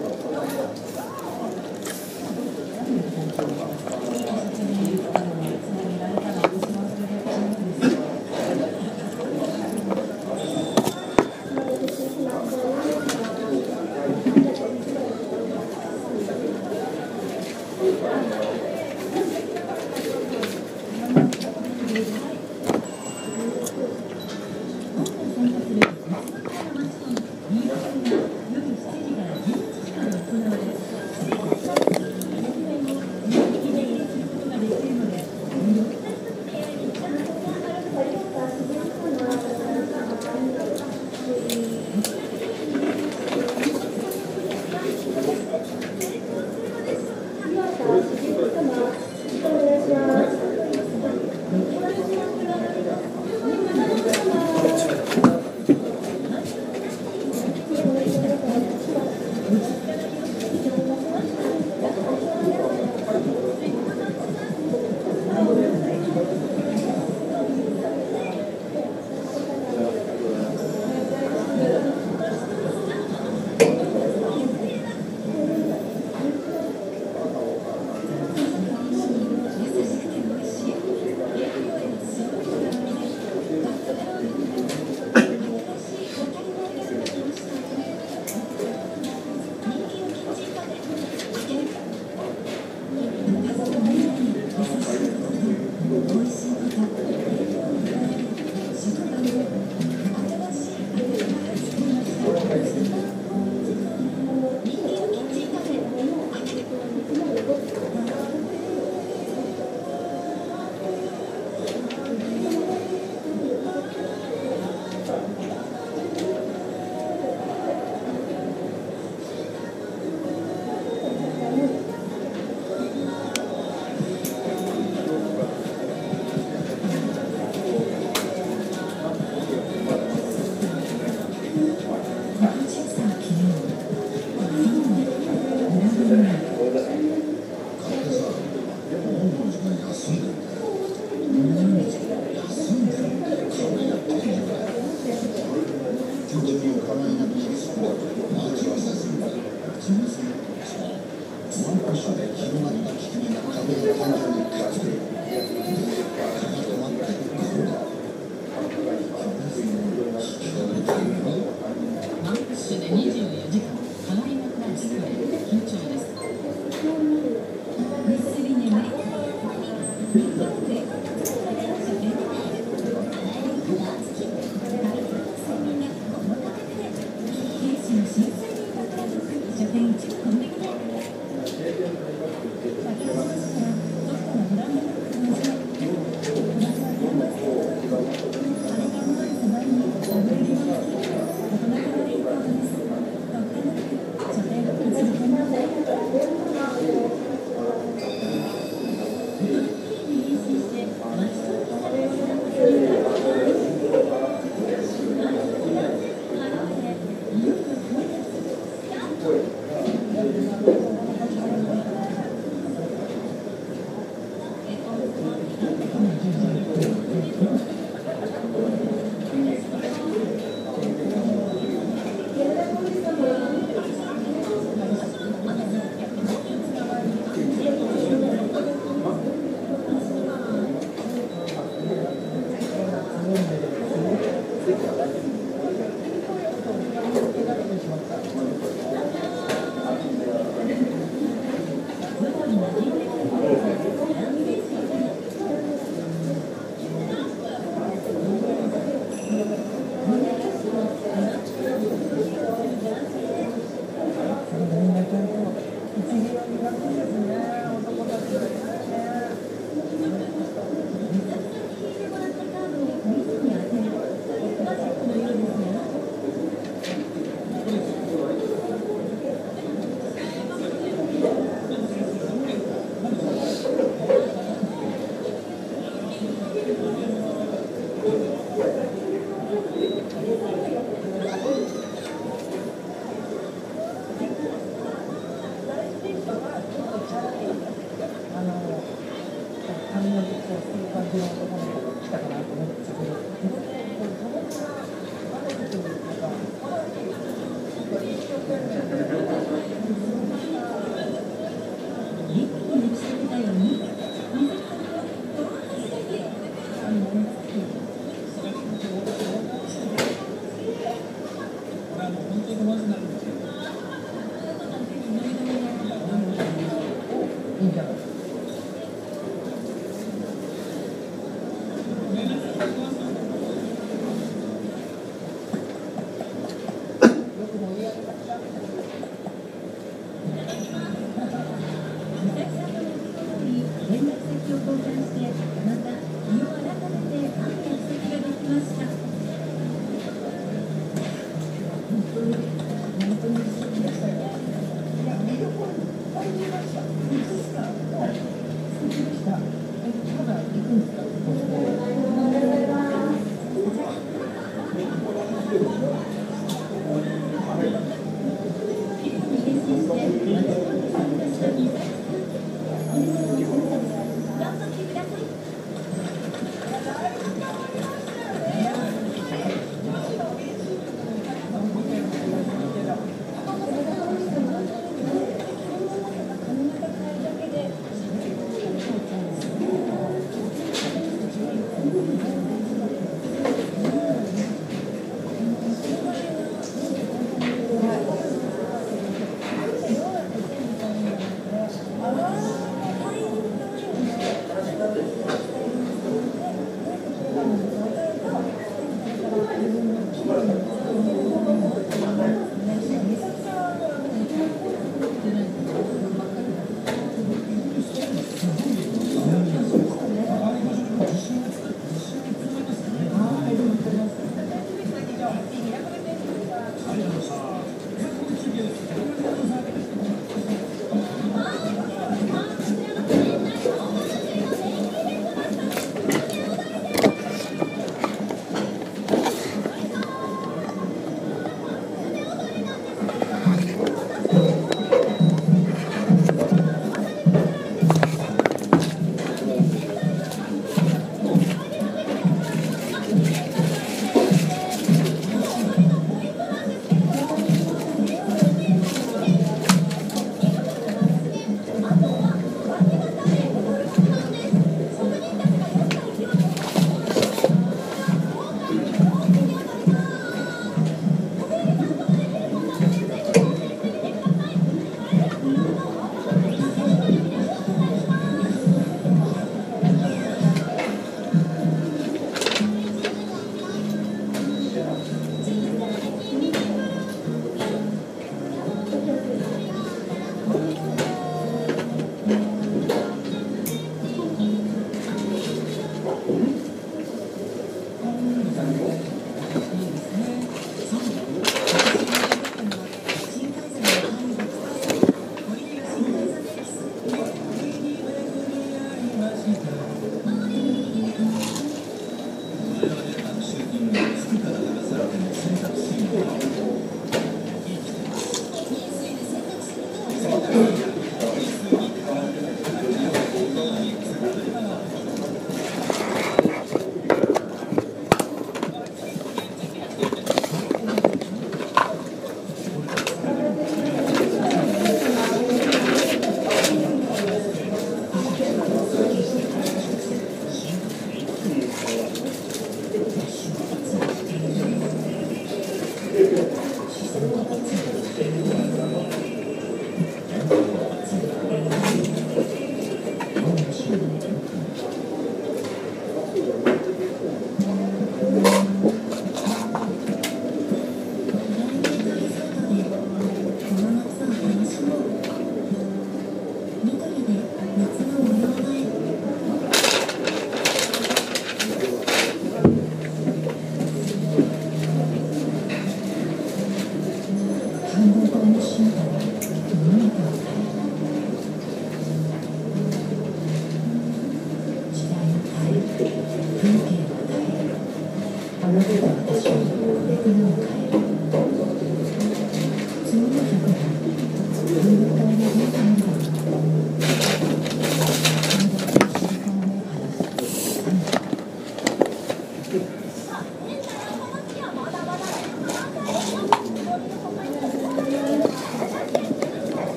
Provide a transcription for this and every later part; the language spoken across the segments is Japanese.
Thank you. いただきます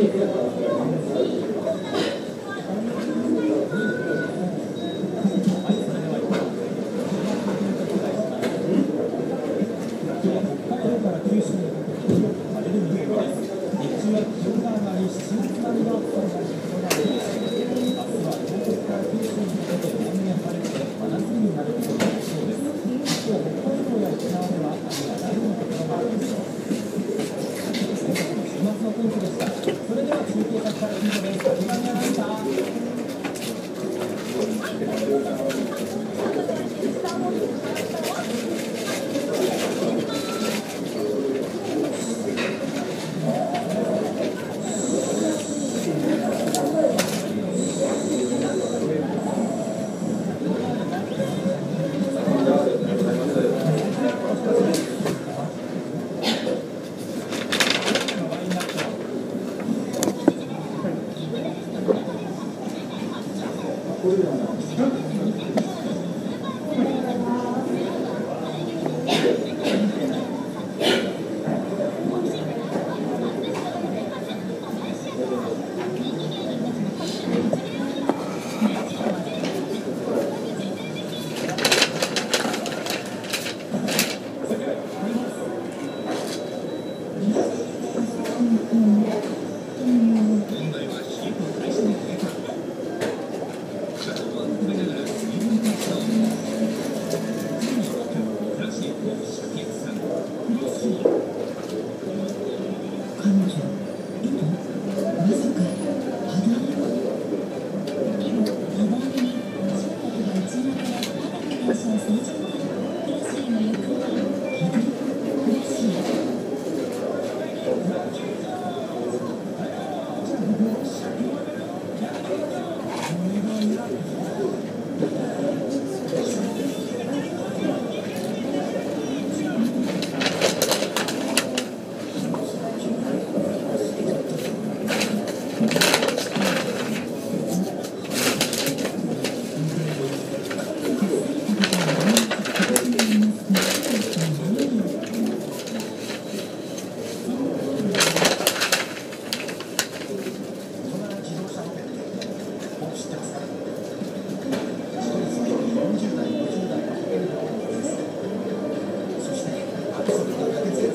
五六七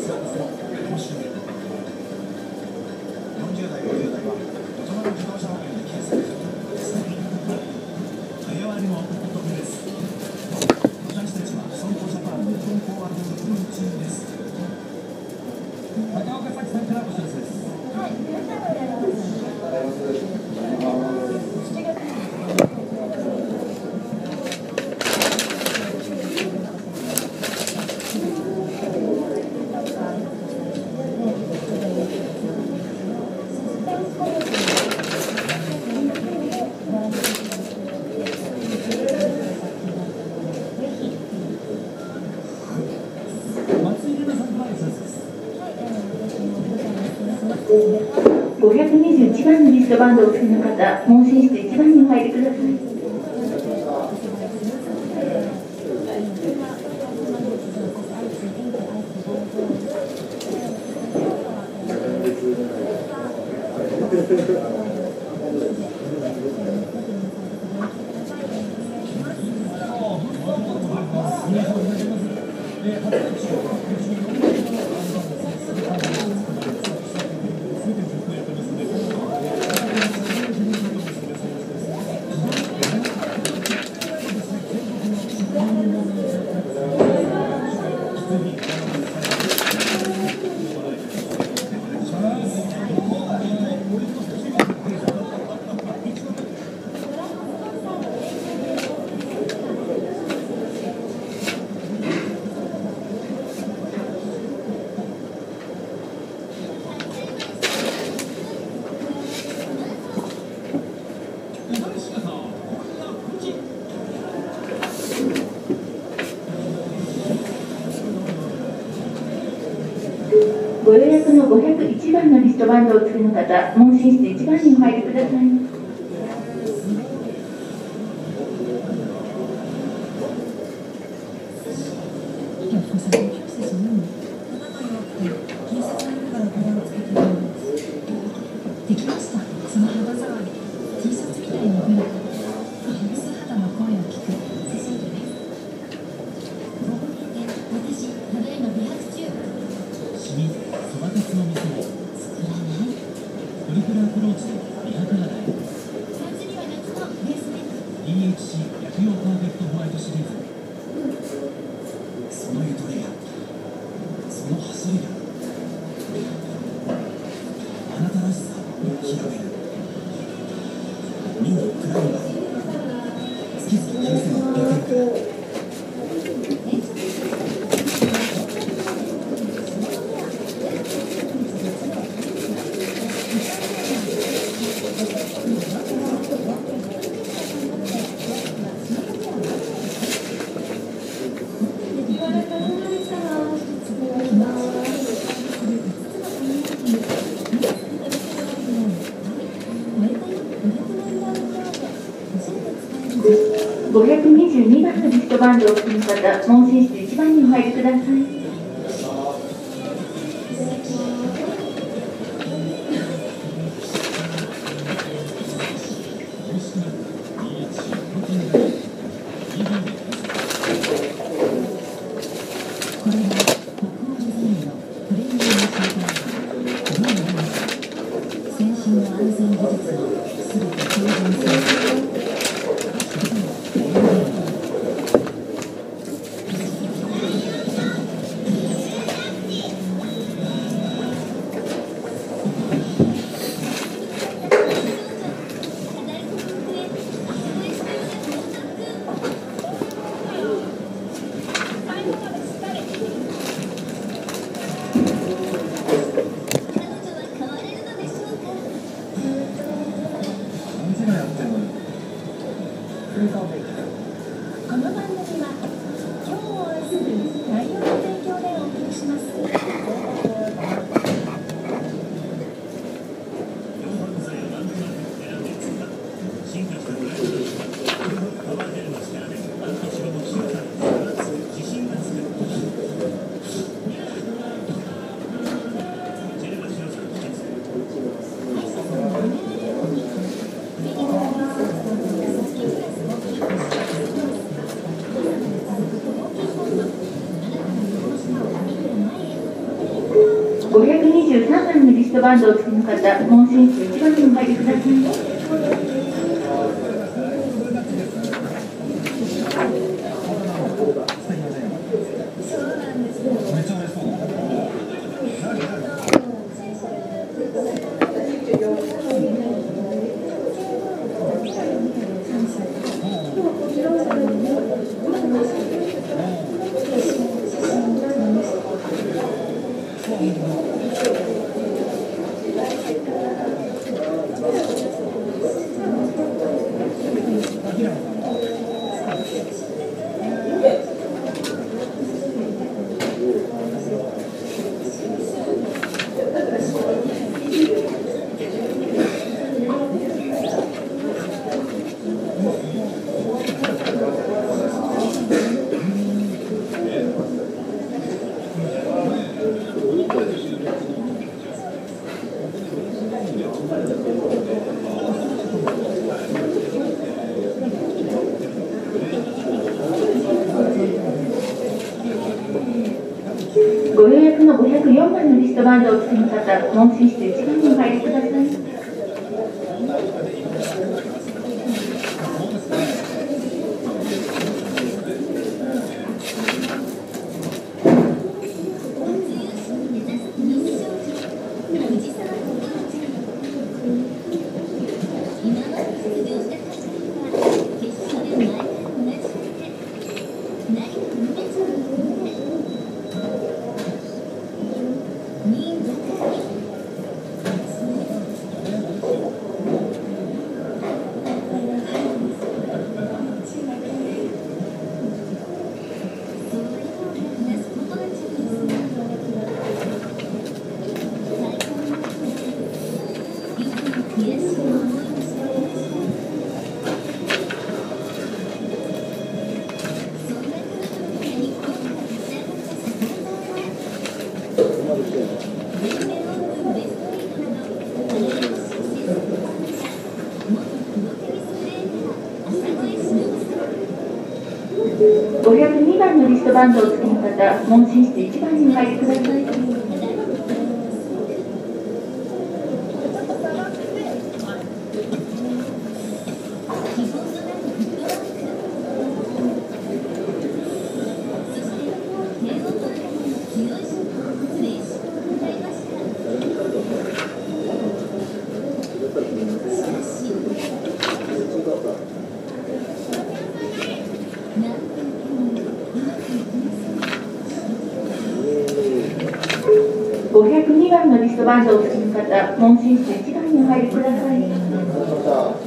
リストバンドをお付けの方、問診室1番にお入りください。ご予約の501番のリストバンドをお付けの方、問診室1番にお入りください。DHC 野球用パーフェクトホワイトシリーズ。番号を進む方、問診室で1番にお入りください。kadar dağıtımı kadar 10 Paradox in バンドをお付けの方、問診室1番にお入りください。502番のリストバンドをお聞きの方、問診室1番にお入りください。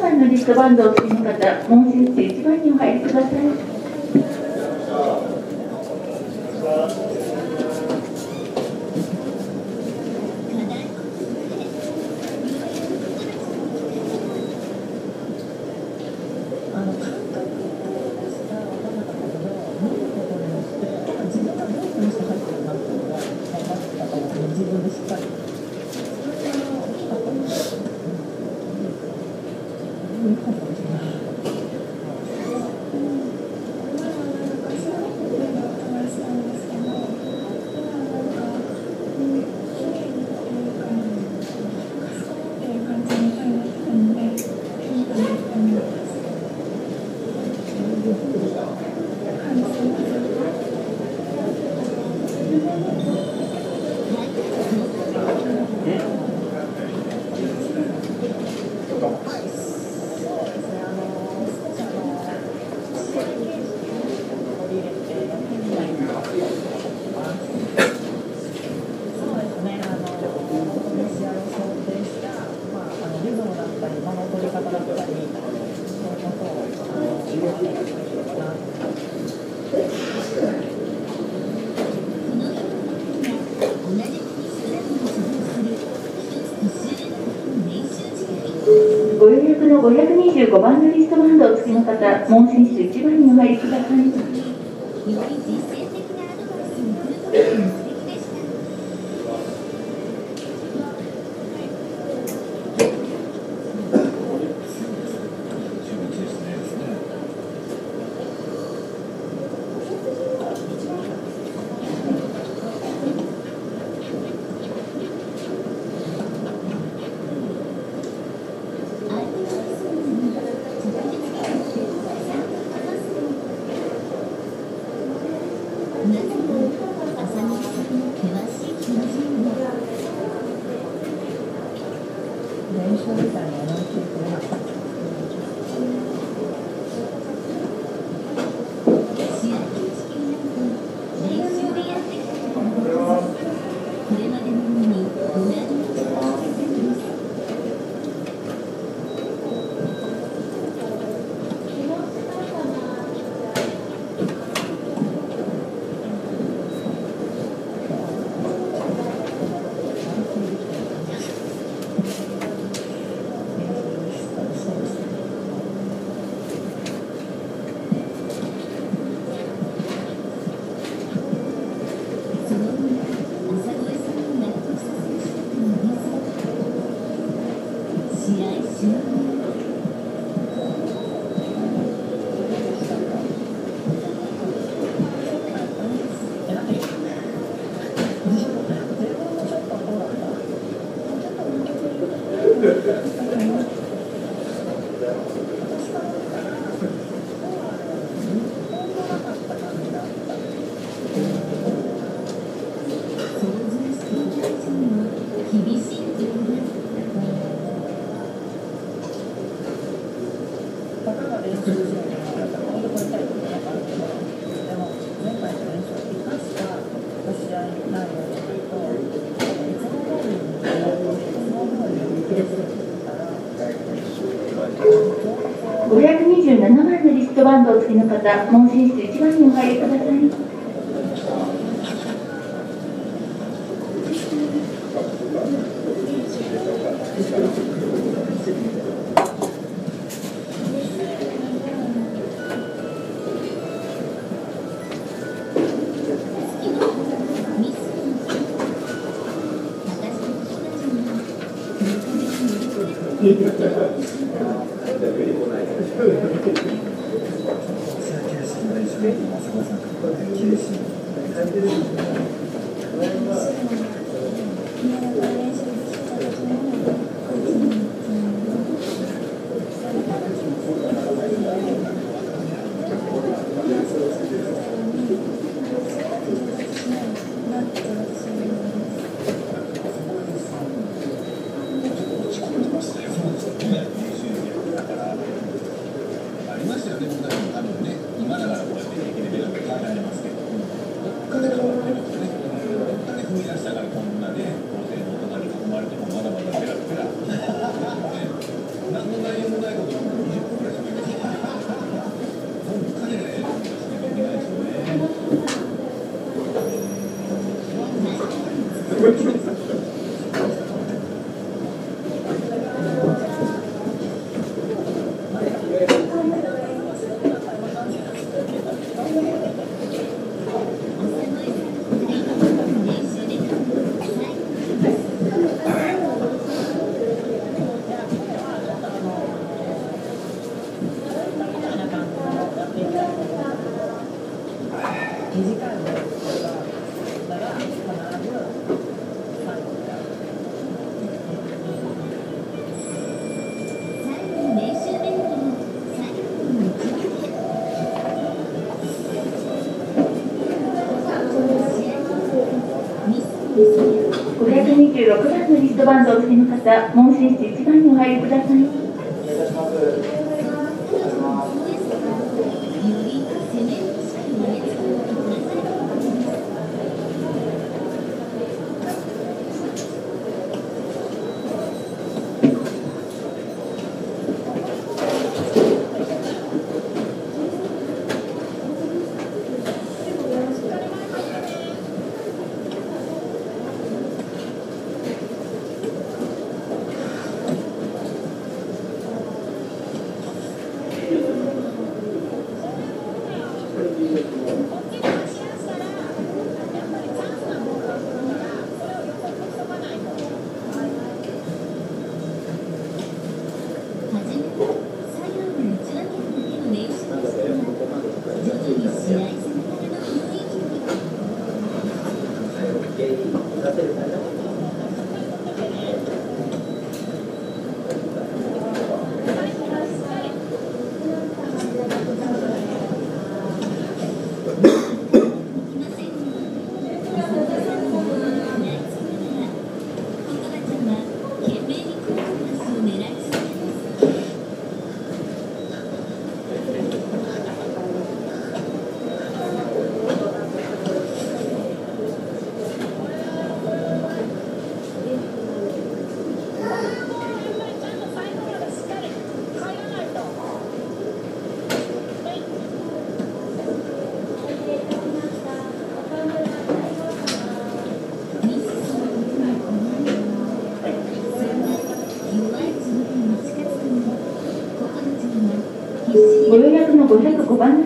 さんのリストバンドをお付けの方、挺恐怖25番のリストバンドお付けの方、門選手1番にお入りください。Yeah. お付きの方、問診室1番にお入りください。26番のリストバンドをお付けの方、問診室1番にお入りください。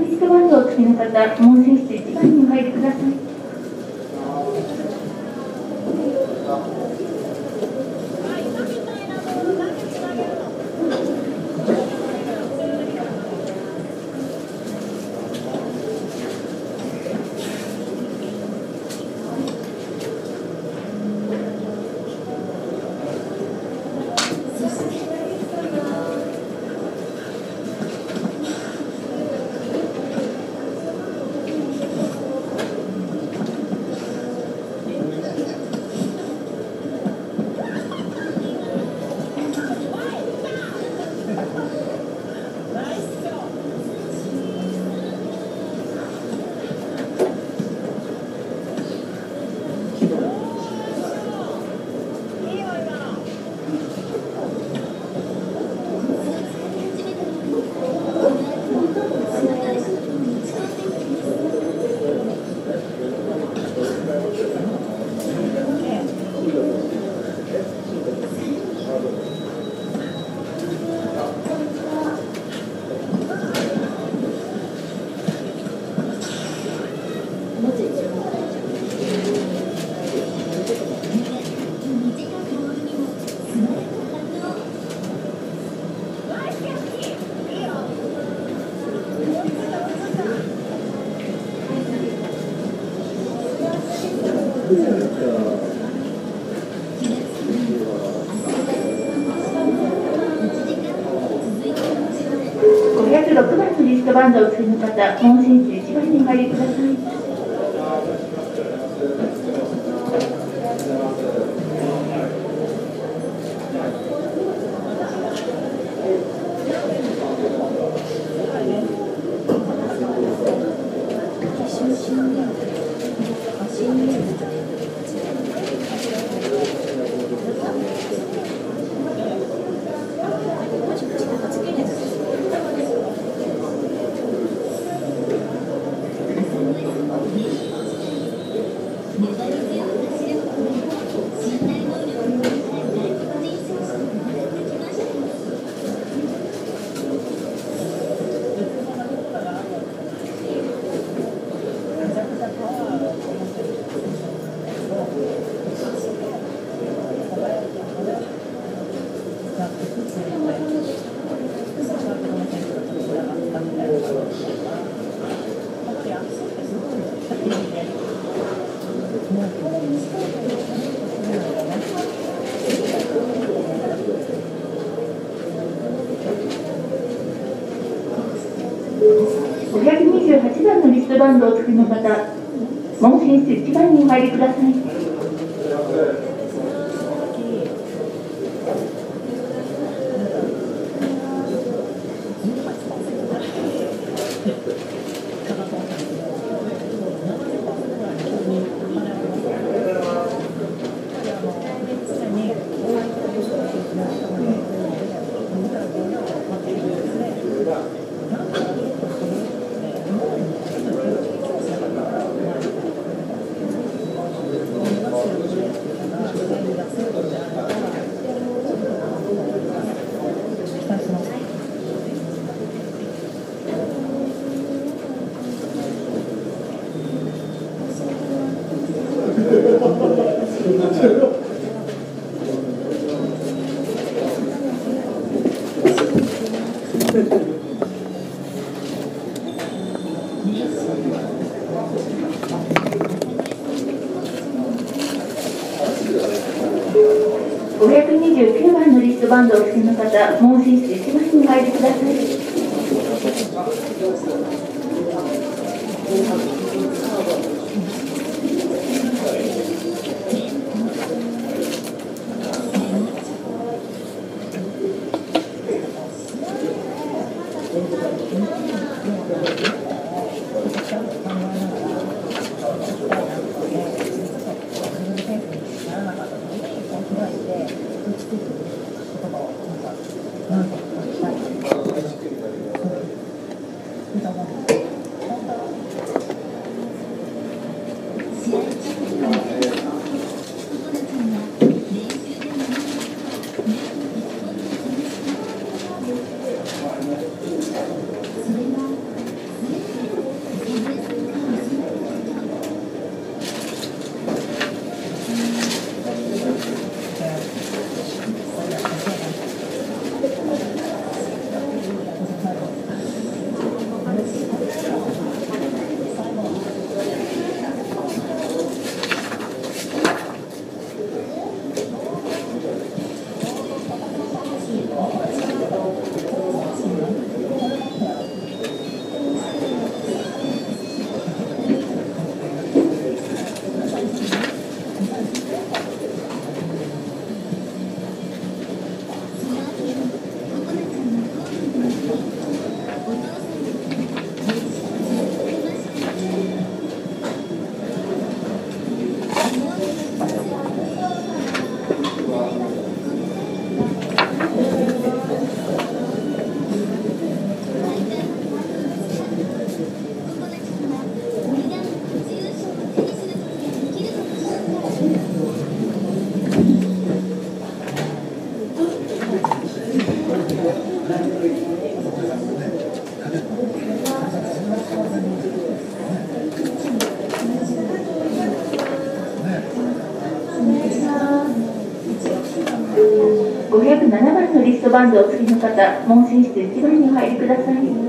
Isso que eu não estou conseguindo fazer Boa noite, no 11 dias. doctrina para バンドをお聞きの方、もう一日1枚にお入りください。まずお次の方、問診室1番にお入りください。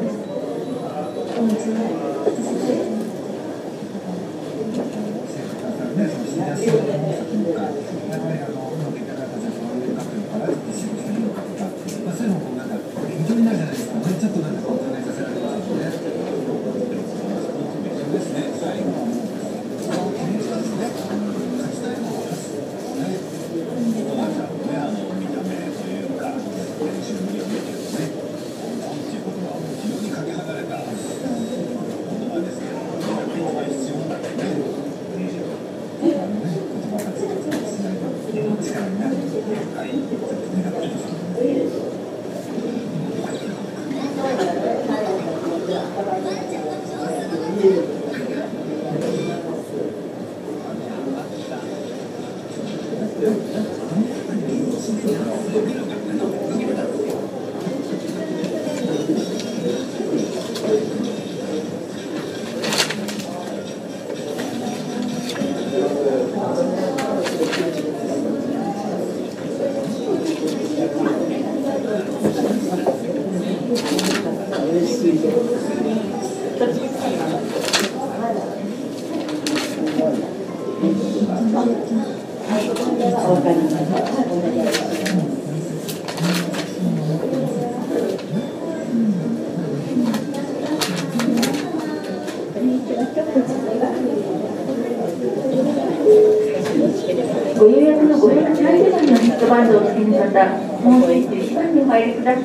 方、もうスイッチ1番にお入りください。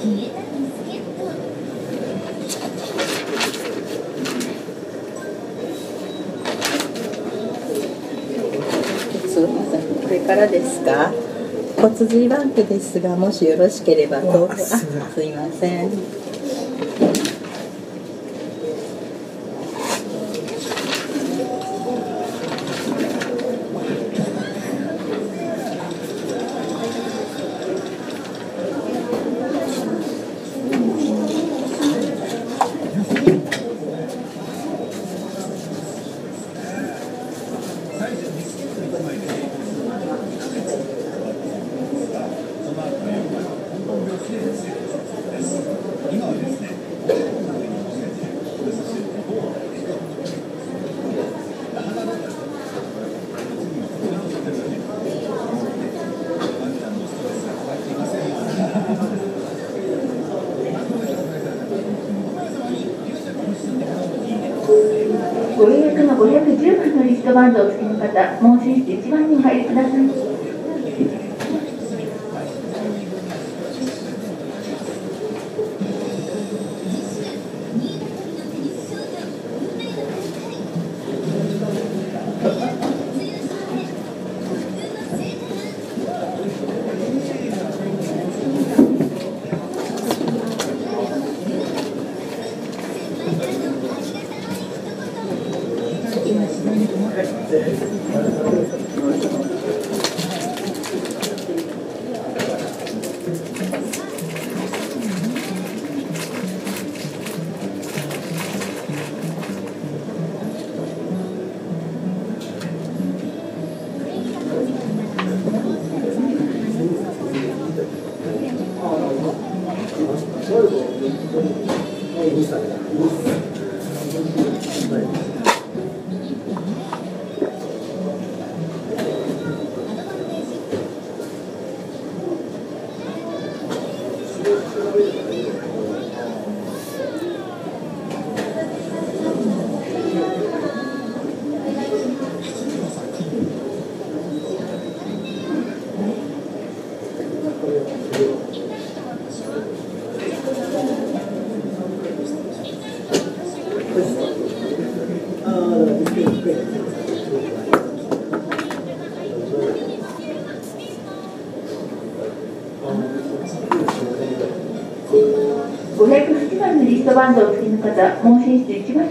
消えたビスケットこれからですか？骨髄バンクですがもしよろしければどうぞ。あすいません番のリストバンドをお付けの方、もうットバンドをお付きの方、問診室1番